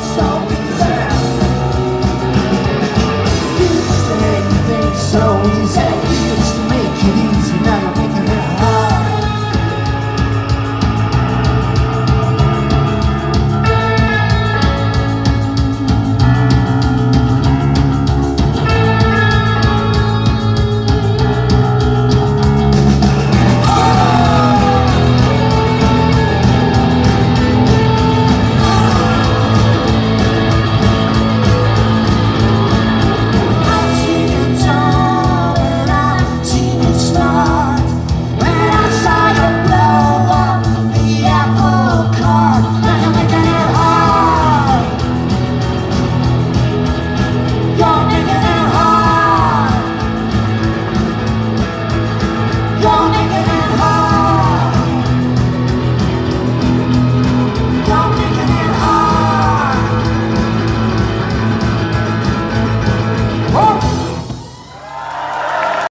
inside.